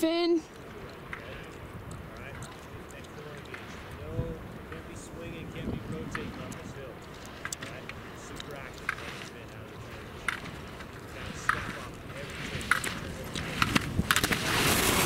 Finn. Right. No, can't be swinging, can't be rotating.